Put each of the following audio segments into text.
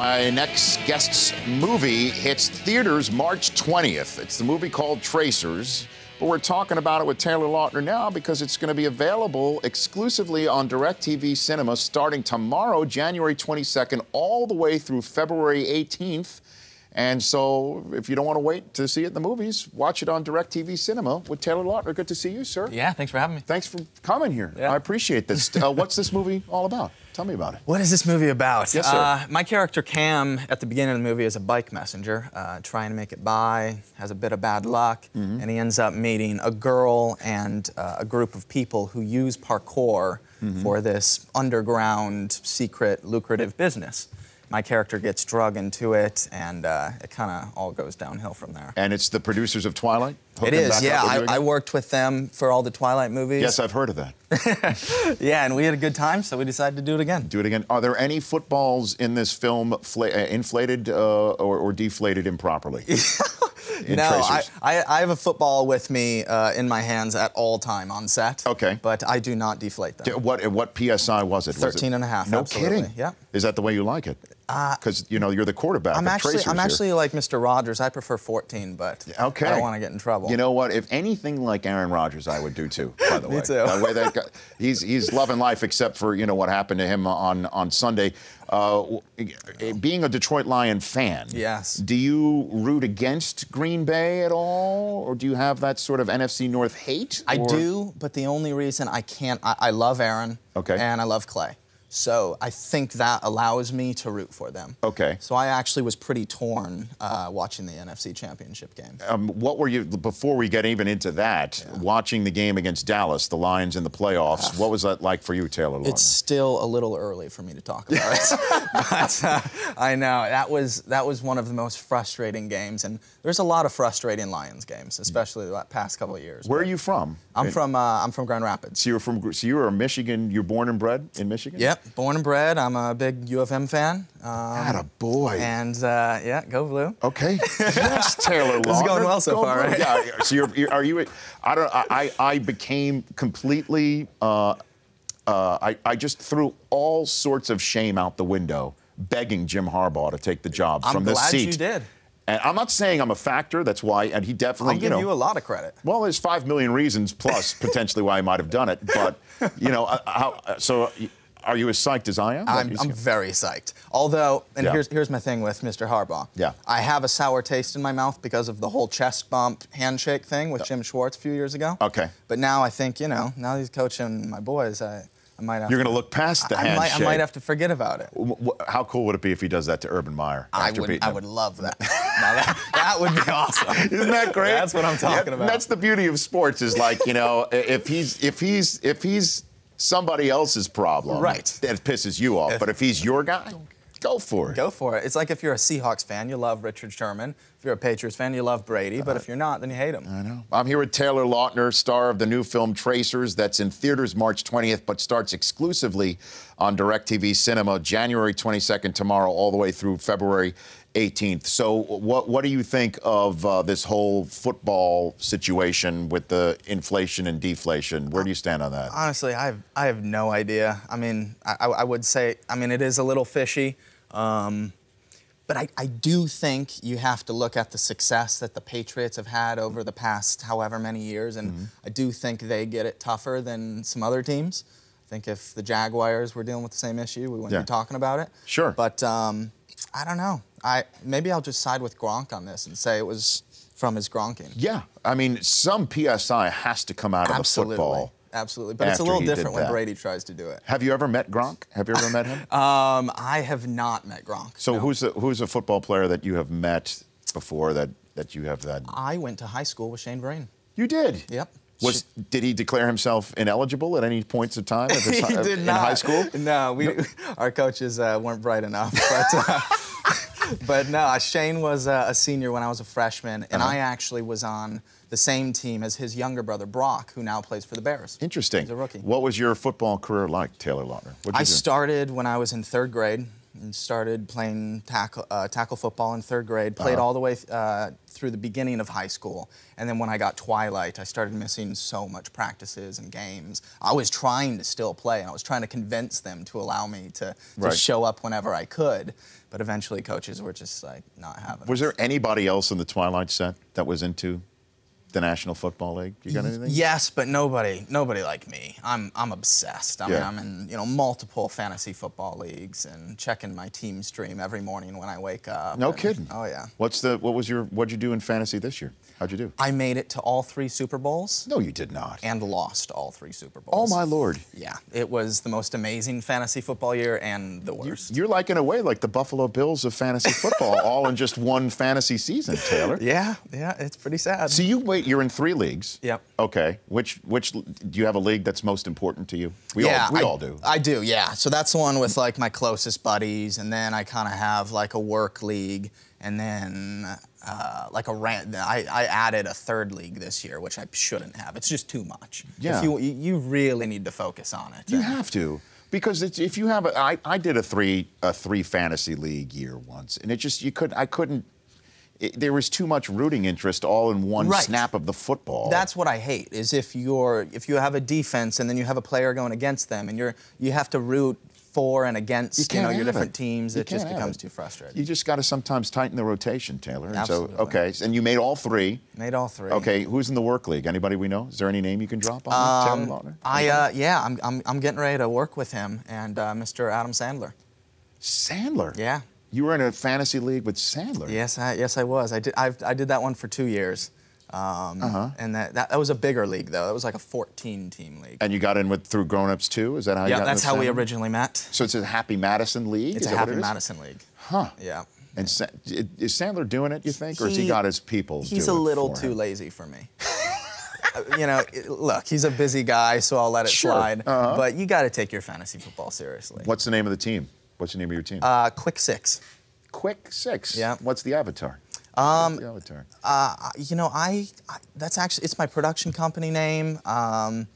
My next guest's movie hits theaters March 20th. It's the movie called Tracers, but we're talking about it with Taylor Lautner now because it's going to be available exclusively on DirecTV Cinema starting tomorrow, January 22nd, all the way through February 18th. And so, if you don't want to wait to see it in the movies, watch it on DirecTV Cinema with Taylor Lautner. Good to see you, sir. Yeah, thanks for having me. Thanks for coming here. Yeah. I appreciate this. uh, what's this movie all about? Tell me about it. What is this movie about? Yes, sir. Uh, my character Cam, at the beginning of the movie, is a bike messenger, uh, trying to make it by, has a bit of bad luck, Mm-hmm. and he ends up meeting a girl and uh, a group of people who use parkour Mm-hmm. for this underground, secret, lucrative business. My character gets drug into it, and uh, it kind of all goes downhill from there. And it's the producers of Twilight? It is, yeah. I, I worked with them for all the Twilight movies. Yes, I've heard of that. Yeah, and we had a good time, so we decided to do it again. Do it again. Are there any footballs in this film uh, inflated uh, or, or deflated improperly? no, I, I, I have a football with me uh, in my hands at all time on set. Okay. But I do not deflate them. What what psi was it? Was it- and a half, No absolutely, kidding. yeah. Is that the way you like it? Because you know you're the quarterback. I'm actually, I'm here. like Mr. Rogers. I prefer 14, but Okay. I don't want to get in trouble. You know what? If anything like Aaron Rodgers, I would do too. By the way, Me too. The way that guy, he's he's loving life, except for you know what happened to him on on Sunday. Uh, being a Detroit Lion fan, Yes. Do you root against Green Bay at all, or do you have that sort of NFC North hate? I or- do, but the only reason I can't, I, I love Aaron. Okay. And I love Clay. So I think that allows me to root for them. Okay. So I actually was pretty torn uh, watching the NFC Championship game. Um, what were you before we get even into that? Watching the game against Dallas, the Lions in the playoffs. What was that like for you, Taylor? Lautner? It's still a little early for me to talk about it, but uh, I know that was that was one of the most frustrating games, and there's a lot of frustrating Lions games, especially the past couple of years. Where are you from? I'm from uh, I'm from Grand Rapids. So you're from. So you were a Michigan. You're born and bred in Michigan. Yep, born and bred. I'm a big U of M fan. Um, Had a boy. and uh, yeah, go blue. Okay. Yes, Taylor Lautner. This is going well so Go far, Blue. right? Yeah. So you're, you're. Are you? I don't. I. I became completely. Uh, uh, I. I just threw all sorts of shame out the window, begging Jim Harbaugh to take the job I'm from this glad seat. you did. And I'm not saying I'm a factor. That's why. And he definitely. I'll give you know. you a lot of credit. Well, there's five million reasons plus potentially why I might have done it, but you know, uh, how, uh, so are you as psyched as I am? I'm, I'm very psyched. Although, and Yeah. here's here's my thing with Mr. Harbaugh. Yeah. I have a sour taste in my mouth because of the whole chest bump handshake thing with Jim Schwartz a few years ago. Okay. But now I think you know now he's coaching my boys. I, I might have You're going to look past the I, I might, I might have to forget about it. How cool would it be if he does that to Urban Meyer? I would, I would love that. that, that would be awesome. Isn't that great? That's what I'm talking Yeah, about. That's the beauty of sports. Is like you know, if he's if he's if he's somebody else's problem, Right. that pisses you off. If- but if he's your guy, go for it. Go for it. It's like if you're a Seahawks fan, you love Richard Sherman. If you're a Patriots fan, you love Brady. But if uh, you're not, then you hate him. I know. I'm here with Taylor Lautner, star of the new film Tracers, that's in theaters March 20th, but starts exclusively on DirecTV Cinema January 22nd tomorrow, all the way through February 18th. So, what what do you think of uh, this whole football situation with the inflation and deflation? Where do you stand on that? Honestly, I have, I have no idea. I mean, I, I would say, I mean, it is a little fishy. Um, but I, I do think you have to look at the success that the Patriots have had over the past however many years. And Mm-hmm. I do think they get it tougher than some other teams. I think if the Jaguars were dealing with the same issue, we wouldn't Yeah. be talking about it. Sure. But um, I don't know. I Maybe I'll just side with Gronk on this and say it was from his Gronking. Yeah, I mean, some PSI has to come out of Absolutely. the football. Absolutely. But it's a little different when. Brady tries to do it. Have you ever met Gronk? Have you ever met him? Um, I have not met Gronk. So no. who's a, who's a football player that you have met before that that you have that? I went to high school with Shane Vereen. You did. Yep. Was did he declare himself ineligible at any points of time he did in not. high school? No, we our coaches uh, weren't bright enough. But uh, but no, Shane was uh, a senior when I was a freshman, and Uh-huh. I actually was on the same team as his younger brother Brock, who now plays for the Bears. Interesting. He's a rookie. What was your football career like, Taylor Lautner? I do? started when I was in third grade. And started playing tackle, uh, tackle football in third grade. Played all the way uh, through the beginning of high school, and then when I got Twilight, I started missing so much practices and games. I was trying to still play, and I was trying to convince them to allow me to, to Right. show up whenever I could. But eventually, coaches were just like not having. Was there anybody else in the Twilight set that was into the National Football League? You got anything? Yes, but nobody, nobody like me. I'm, I'm obsessed. I mean, Yeah. I'm in, you know, multiple fantasy football leagues and checking my team stream every morning when I wake up. No and- kidding. Oh yeah. What's the what was your what'd you do in fantasy this year? How'd you do? I made it to all three Super Bowls No, you did not. and lost all three Super Bowls. Oh my lord. Yeah, it was the most amazing fantasy football year and the worst. You're like in a way like the Buffalo Bills of fantasy football, all in just one fantasy season, Taylor. yeah, yeah, it's pretty sad. So you wait. You're in three leagues. Yep. Okay. Which which do you have a league that's most important to you? We yeah, all we I, all do. I do, yeah. So that's the one with like my closest buddies, and then I kind of have like a work league, and then uh, like a rant. I, I added a third league this year, which I shouldn't have. It's just too much. Yeah. If you you you really need to focus on it. You And- have to. Because it's, if you have a, I, I did a three a three fantasy league year once, and it just you couldn't I couldn't. It, there was too much rooting interest all in one Right. snap of the football. That's what I hate is if you're if you have a defense and then you have a player going against them and you're you have to root for and against you, can't know your different it. teams. You it just becomes it. too frustrating. You just got to sometimes tighten the rotation, Taylor. And Absolutely. So okay, and you made all three. Made all three. Okay, who's in the work league? Anybody we know? Is there any name you can drop on Um, Taylor? I uh, yeah, I'm, I'm I'm getting ready to work with him and uh, Mr. Adam Sandler. Sandler. Yeah. You were in a fantasy league with Sandler. Yes, I yes I was. I did I've, I did that one for two years. Um, Uh-huh. And that, that that was a bigger league though. That was like a 14 team league. And you got in with through Grown Ups too? Is that how you yeah, that's how we originally met. So it's a Happy Madison League? It's is a Happy it is? Madison league. Huh. Yeah. And Sa- is Sandler doing it, you think? Or has he He- got his people He's a it little too him? lazy for me. Uh, you know, look, he's a busy guy, so I'll let it Sure, slide. uh-huh. But you got to take your fantasy football seriously. What's the name of the team? What's the name of your team? Uh, quick six. Quick Six. yeah. What's the avatar? Um, the avatar. Uh, you know, I, I that's actually it's my production company name. Um,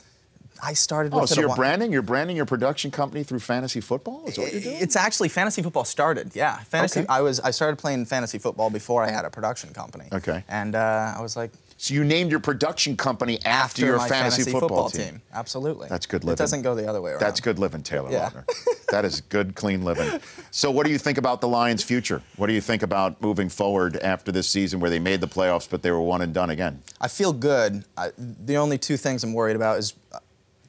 I started with Oh, it so a you're branding? You're branding your production company through fantasy football? Is that what you're doing? It's actually fantasy football started. Yeah, fantasy. Okay. I was I started playing fantasy football before I had a production company. Okay. And uh, I was like so you named your production company after, your my fantasy, football, team. Absolutely. That's good living. It doesn't go the other way around. That's good living, Taylor Yeah. That is good, clean living. So, what do you think about the Lions' future? What do you think about moving forward after this season where they made the playoffs, but they were one and done again? I feel good. I, the only two things I'm worried about is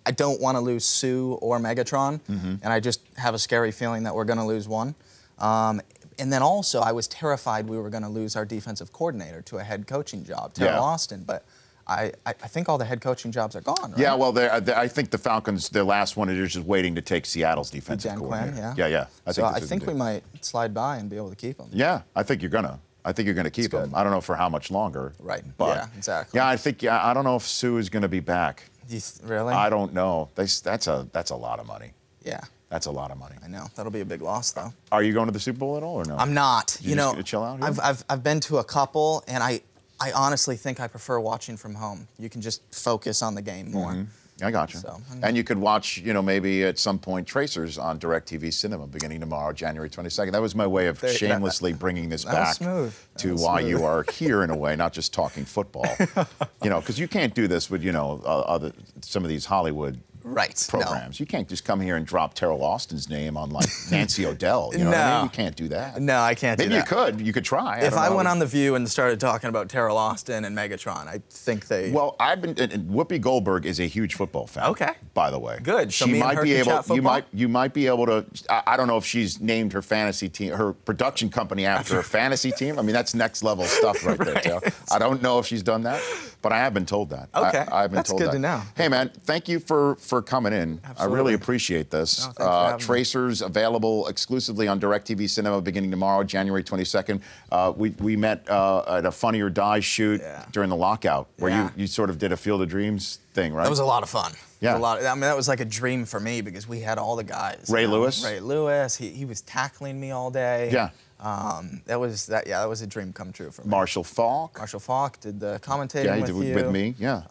I don't want to lose Suh or Megatron, Mm-hmm. and I just have a scary feeling that we're going to lose one. Um, and then also, I was terrified we were going to lose our defensive coordinator to a head coaching job, Teryl Yeah. Austin. But I, I, think all the head coaching jobs are gone. Right? Yeah, well, they're- uh, they- I think the Falcons, their last one, is just waiting to take Seattle's defensive Dan Quinn. Yeah. yeah, yeah. I so think I think we might slide by and be able to keep him. Yeah, I think you're gonna. I think you're gonna keep him. I don't know for how much longer. Right. But Yeah, exactly. Yeah, I think. Yeah, I don't know if Suh is gonna be back. You th- really? I don't know. They, that's a that's a lot of money. Yeah, That's a lot of money. I know. That'll be a big loss, though. Are you going to the Super Bowl at all or no? I'm not. You You, know, chill out here? I've, I've, I've been to a couple, and I, I honestly think I prefer watching from home. You can just focus on the game more. I got you. So, and you could watch, you know, maybe at some point Tracers on DirecTV Cinema beginning tomorrow, January 22nd. That was my way of There- that- shamelessly bringing this back to why you are here in a way, not just talking football. you know, because you can't do this with, you know, uh, other some of these Hollywood Right. no. programs. You can't just come here and drop Teryl Austin's name on like Nancy O'Dell. You know what I mean? No. You can't do that. No, I can't Maybe you could. You could try. If don't I went on The View and started talking about Teryl Austin and Megatron, I think they. Well, I've been. Whoopi Goldberg is a huge football fan. Okay. By the way. Good. So she might her be able. You might. You might be able to. I, I don't know if she's named her fantasy team, her production company after a fantasy team. I mean, that's next level stuff right, there, Taylor. I don't know if she's done that, but I have been told that. I- Okay. I, have been That's told good that. to know. Hey, man, thank you for for coming in. Absolutely. I really appreciate this. No, uh, having me. Tracers available exclusively on DirecTV Cinema beginning tomorrow, January 22nd. Uh, we we met uh, at a Funny or Die shoot Yeah. during the lockout, where Yeah. you you sort of did a Field of Dreams thing, right? That was a lot of fun. Yeah. A lot. I mean, that was like a dream for me because we had all the guys. Ray you know? Lewis? Ray Lewis. He, he was tackling me all day. Yeah. Um, that was that. Yeah, that was a dream come true for me. Marshall Faulk. Marshall Faulk did the commentating yeah, he with did you. with me. Yeah.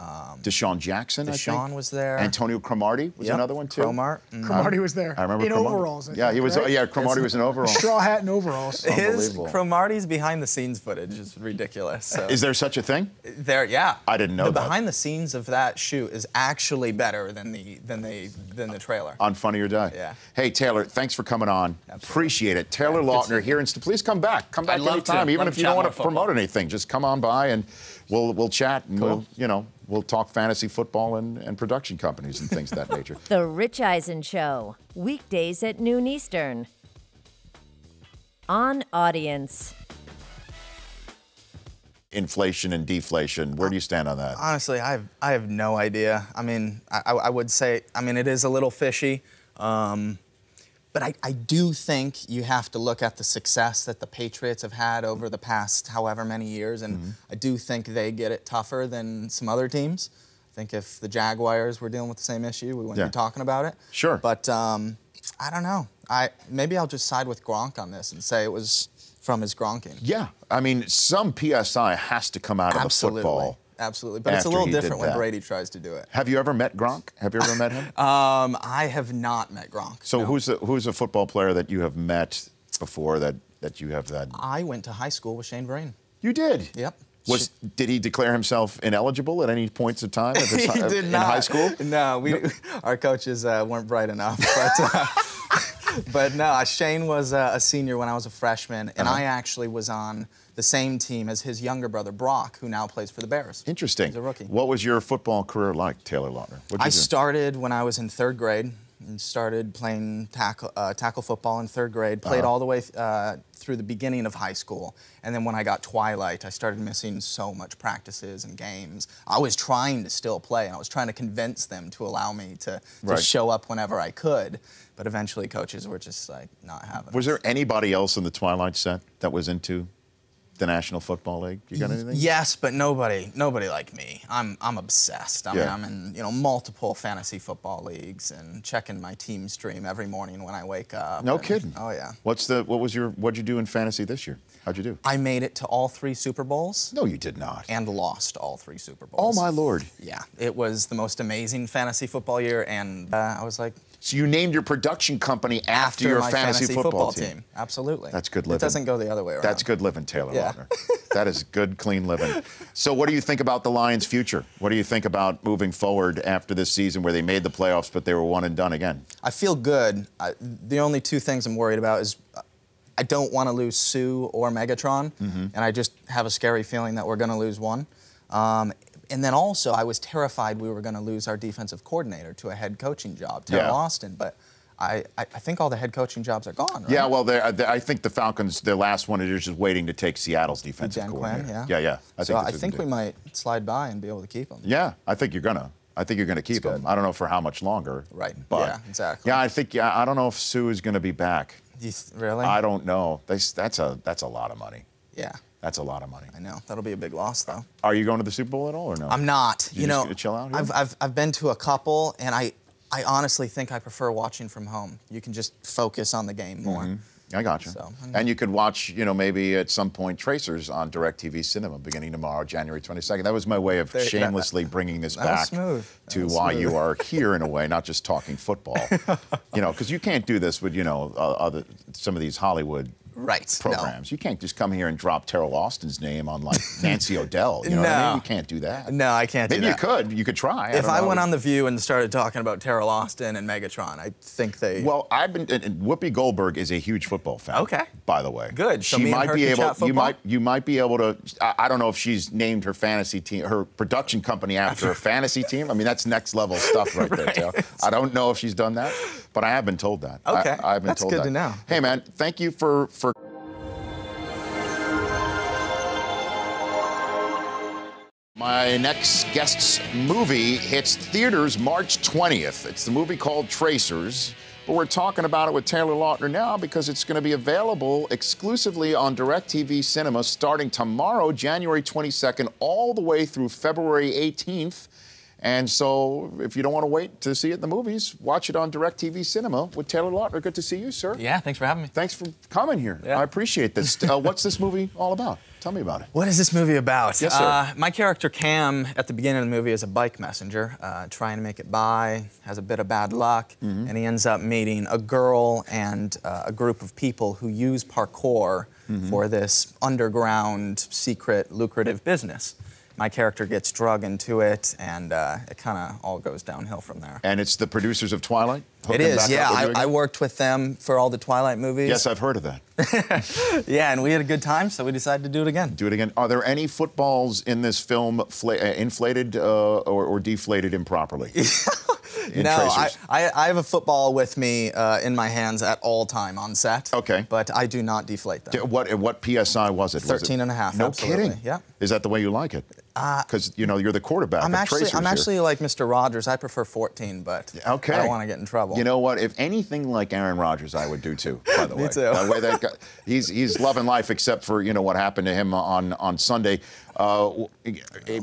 DeSean Jackson. I DeSean think. was there. Antonio Cromartie was Yep, another one too. Cromart. Mm. Cromartie was there. I remember in Cromartie. overalls. I yeah, he was. right? Yeah, Cromartie was in overalls. straw hat and overalls. His Unbelievable. Cromartie's behind the scenes footage is ridiculous. So. Is there such a thing? There, yeah. I didn't know the that. behind the scenes of that shoot is actually better than the than the than the trailer. On Funny or Die. Yeah. Hey Taylor, thanks for coming on. Absolutely. Appreciate it. Taylor Lautner here, and please come back. Come back I'd anytime, to. even Love if you don't want more to promote anything. Just come on by and we'll we'll chat and we'll you know we'll talk fantasy football and, and production companies and things of that nature. The Rich Eisen Show, weekdays at noon Eastern. On Audience. Inflation and deflation. Where do you stand on that? Honestly, I have I have no idea. I mean, I, I I would say I mean it is a little fishy. Um, but I, I do think you have to look at the success that the Patriots have had over the past however many years, and Mm-hmm. I do think they get it tougher than some other teams. I think if the Jaguars were dealing with the same issue, we wouldn't Yeah. be talking about it. Sure. But um, I don't know. I maybe I'll just side with Gronk on this and say it was from his Gronking. Yeah, I mean, some PSI has to come out of Absolutely. the football. Absolutely. But it's a little different when. Brady tries to do it. Have you ever met Gronk? Have you ever met him? Um, I have not met Gronk. so no. who's a, who's a football player that you have met before that that you have that? I went to high school with Shane Vereen. You did. Yep. Was did he declare himself ineligible at any points of time at his, he did in not. high school? No, we our coaches uh, weren't bright enough. But uh, but no, Shane was uh, a senior when I was a freshman, and Uh-huh. I actually was on the same team as his younger brother Brock, who now plays for the Bears. Interesting. He's a rookie. What was your football career like, Taylor Lautner? You I do? started when I was in third grade and started playing tackle, uh, tackle football in third grade. Played Uh-huh. all the way uh, through the beginning of high school. And then when I got Twilight, I started missing so much practices and games. I was trying to still play, and I was trying to convince them to allow me to, to Right. show up whenever I could. But eventually, coaches were just like not having. Was it. there anybody else in the Twilight set that was into the National Football League? You got anything? Yes, but nobody, nobody like me. I'm, I'm obsessed. I mean, Yeah. I'm in, you know, multiple fantasy football leagues and checking my team stream every morning when I wake up. No and- kidding. Oh yeah. What's the what was your what'd you do in fantasy this year? How'd you do? I made it to all three Super Bowls No, you did not. and lost all three Super Bowls. Oh my lord! Yeah, it was the most amazing fantasy football year, and uh, I was like, So you named your production company after, your my fantasy, football, team. Absolutely. That's good living. It doesn't go the other way around. That's good living, Taylor Yeah. Lautner. that is good, clean living. So, what do you think about the Lions' future? What do you think about moving forward after this season where they made the playoffs, but they were one and done again? I feel good. I, the only two things I'm worried about is uh, I don't want to lose Suh or Megatron, Mm-hmm. and I just have a scary feeling that we're going to lose one. Um, and then also, I was terrified we were going to lose our defensive coordinator to a head coaching job, Teryl Yeah. Austin. But I, I, I think all the head coaching jobs are gone. Right? Yeah, well, they- they- I think the Falcons, their last one, is just waiting to take Seattle's defensive coordinator. yeah. yeah, yeah. I so think, I think we do. might slide by and be able to keep him. Yeah, I think you're gonna. I think you're gonna keep him. I don't know for how much longer. Right. But Yeah, exactly. Yeah, I think. Yeah, I don't know if Suh is gonna be back. You really? I don't know. That's a that's a lot of money. Yeah, That's a lot of money. I know. That'll be a big loss, though. Are you going to the Super Bowl at all or no? I'm not. You You, know, chill out here? I've, I've, I've been to a couple, and I, I honestly think I prefer watching from home. You can just focus on the game more. I got you. So, and you could watch, you know, maybe at some point Tracers on DirecTV Cinema beginning tomorrow, January 22nd. That was my way of There- that- shamelessly bringing this back to why you are here in a way, not just talking football. you know, because you can't do this with, you know, uh, other some of these Hollywood Right. no. programs. You can't just come here and drop Teryl Austin's name on like Nancy O'Dell. You know what I No. mean? You can't do that. No, I can't do that. Maybe you could. You could try. If don't I went on The View and started talking about Teryl Austin and Megatron, I think they. Well, I've been. Whoopi Goldberg is a huge football fan. Okay. By the way. Good. So she might her be able. You might. You might be able to. I, I don't know if she's named her fantasy team, her production company after a fantasy team. I mean, that's next level stuff right, there, Taylor. I don't know if she's done that, but I have been told that. I- Okay. I, have been That's told good that. to know. Hey, man, thank you for for. My next guest's movie hits theaters March 20th. It's the movie called Tracers, but we're talking about it with Taylor Lautner now because it's going to be available exclusively on DirecTV Cinema starting tomorrow, January 22nd, all the way through February 18th. And so, if you don't want to wait to see it in the movies, watch it on DirecTV Cinema with Taylor Lautner. Good to see you, sir. Yeah, thanks for having me. Thanks for coming here. Yeah. I appreciate this. uh, what's this movie all about? Tell me about it. What is this movie about? Yes, sir. Uh, my character Cam, at the beginning of the movie, is a bike messenger, uh, trying to make it by, has a bit of bad luck, Mm-hmm. and he ends up meeting a girl and uh, a group of people who use parkour Mm-hmm. for this underground, secret, lucrative business. My character gets drug into it, and uh, it kind of all goes downhill from there. And it's the producers of Twilight? It is, yeah. up with you I. I worked with them for all the Twilight movies. Yes, I've heard of that. Yeah, and we had a good time, so we decided to do it again. Do it again. Are there any footballs in this film fla- uh, inflated uh, or, or deflated improperly? no, I? I, I have a football with me uh, in my hands at all time on set. Okay. But I do not deflate them. What what PSI was it? Was it- 13 and a half, No absolutely, kidding. yeah. Is that the way you like it? Because you know you're the quarterback. I'm actually I'm here. actually like Mr. Rogers. I prefer 14, but Okay. I don't want to get in trouble. You know what? If anything like Aaron Rodgers, I would do too. By the Me way, too. The way that guy, he's he's loving life, except for you know what happened to him on on Sunday. Uh,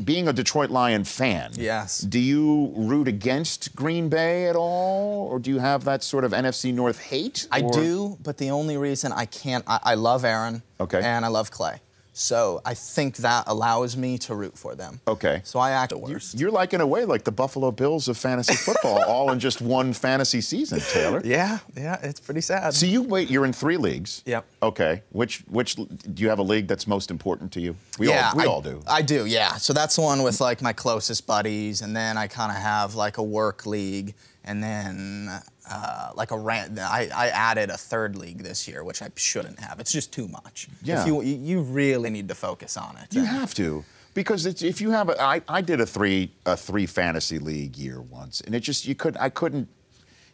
being a Detroit Lion fan, Yes. Do you root against Green Bay at all, or do you have that sort of NFC North hate? I or- do, but the only reason I can't, I, I love Aaron. Okay. And I love Clay. So I think that allows me to root for them. Okay. So I act the You're, you're like in a way like the Buffalo Bills of fantasy football, all in just one fantasy season, Taylor. yeah, yeah, it's pretty sad. So you wait. You're in three leagues. Yep. Okay. Which which do you have a league that's most important to you? We yeah, all we I, all do. I do, yeah. So that's the one with like my closest buddies, and then I kind of have like a work league, and then uh, like a rant. I, I added a third league this year, which I shouldn't have. It's just too much. Yeah. If you you really need to focus on it. You have to because it's, if you have a, I, I did a three a three fantasy league year once, and it just you couldn't, I couldn't.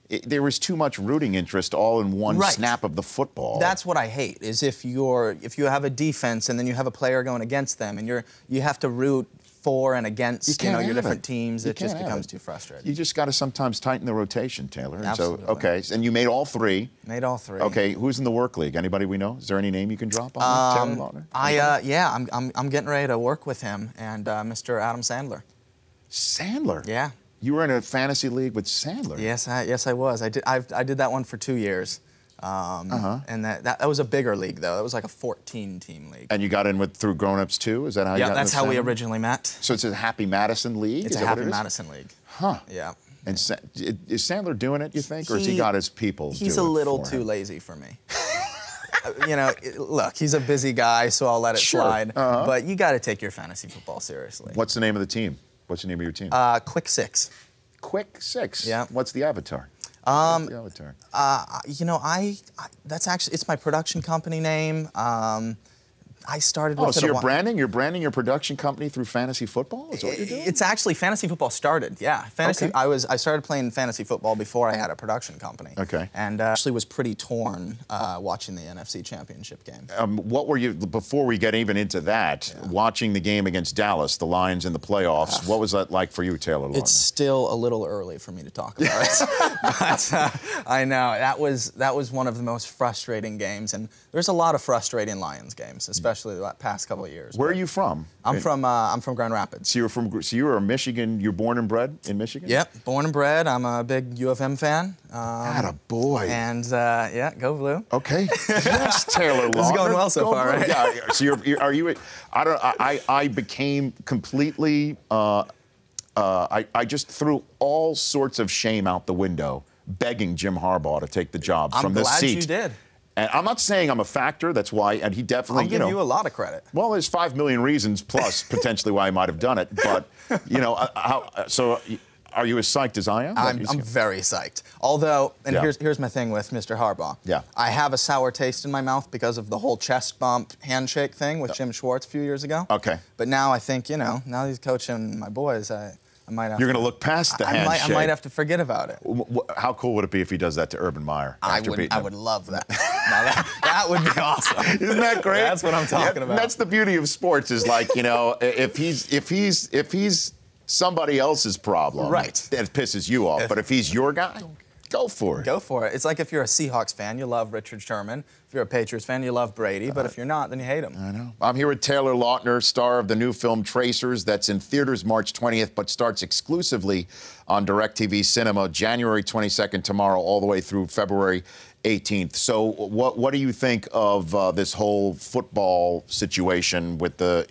It, there was too much rooting interest all in one Right. snap of the football. That's what I hate is if you're if you have a defense and then you have a player going against them and you're you have to root for and against you, can't know your different it. teams. You it just becomes it. too frustrating. You just got to sometimes tighten the rotation, Taylor. And Absolutely. So okay, and you made all three. Made all three. Okay, who's in the work league? Anybody we know? Is there any name you can drop on Um, Taylor Lautner? I uh, yeah, I'm, I'm I'm getting ready to work with him and uh, Mr. Adam Sandler. Sandler. Yeah. You were in a fantasy league with Sandler. Yes, I, yes, I was. I did. i I did that one for two years, um, Uh-huh. and that, that that was a bigger league though. That was like a 14-team league. And you got in with through grown-ups too? Is that how you yeah, got that's how we originally met. So it's a Happy Madison League? It's Is a Happy it is? Madison league. Huh. Yeah. And Sa- is Sandler doing it, you think? Or has he He- got his people He's a it little too him? lazy for me. you know, look, he's a busy guy, so I'll let it Sure, slide. uh-huh. But you got to take your fantasy football seriously. What's the name of the team? What's the name of your team? Uh, quick six. Quick Six. yeah. What's the avatar? Um, What's the avatar? Uh, you know, I, I that's actually it's my production company name. Um, I started Oh, with so you're branding? You're branding your production company through fantasy football? Is what you're doing? It's actually fantasy football started. Yeah, fantasy. Okay. I was I started playing fantasy football before I had a production company. Okay. And uh, actually was pretty torn uh, watching the NFC Championship game. um, what were you before we get even into that? Watching the game against Dallas, the Lions in the playoffs. what was that like for you, Taylor? It's still a little early for me to talk about it, but uh, I know that was that was one of the most frustrating games, and there's a lot of frustrating Lions games, especially the past couple of years. Where are you from? I'm from uh, I'm from Grand Rapids. So you're from. So you're a Michigan. You're born and bred in Michigan. Yep, born and bred. I'm a big U of M fan. Um, Had a boy. and uh, yeah, go blue. Okay. Yes, Taylor. This is going well so Go far, Blue. right? Yeah. So you're, you're. Are you? I don't. I. I I became completely. Uh, uh, I. I just threw all sorts of shame out the window, begging Jim Harbaugh to take the job I'm from this seat. I'm glad you did. And I'm not saying I'm a factor. That's why. And he definitely. I'll give you you, a lot of credit. well, there's five million reasons plus potentially why I might have done it, but you know, uh, how, uh, so are you as psyched as I am? I'm, I'm very psyched. Although, and Yeah. here's here's my thing with Mr. Harbaugh. Yeah. I have a sour taste in my mouth because of the whole chest bump handshake thing with Jim Schwartz a few years ago. Okay. But now I think you know now he's coaching my boys. I, I might have. You're going to look past the I, I might, I might have to forget about it. How cool would it be if he does that to Urban Meyer? I would, I would love that. that, that would be awesome. Isn't that great? That's what I'm talking Yeah, about. That's the beauty of sports. Is like you know, if he's if he's if he's somebody else's problem, Right. that pisses you off. If- but if he's your guy, Go for it. Go for it. It's like if you're a Seahawks fan, you love Richard Sherman. If you're a Patriots fan, you love Brady. But if you're not, then you hate him. I know. I'm here with Taylor Lautner, star of the new film Tracers, that's in theaters March 20th, but starts exclusively on DirecTV Cinema January 22nd tomorrow, all the way through February 18th. So, what what do you think of uh, this whole football situation with the